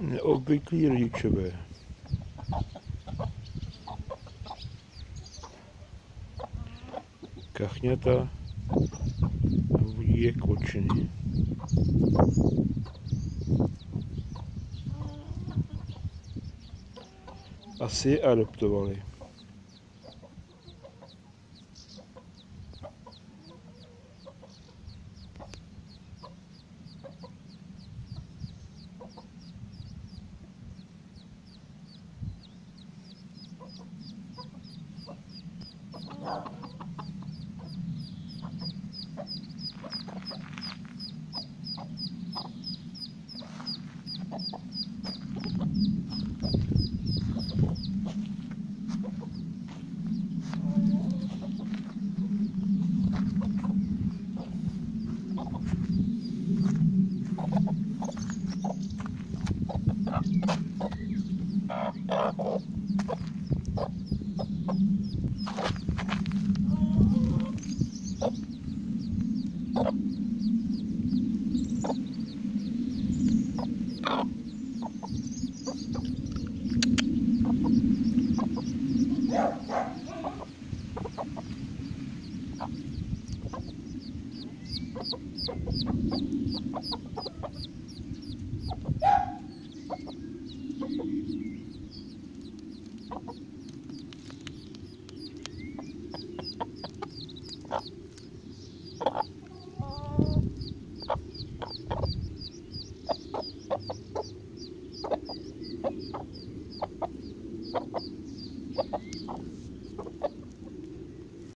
Neobvyklí rodičové. Kachňata je kočeny. Asi je adoptovali. You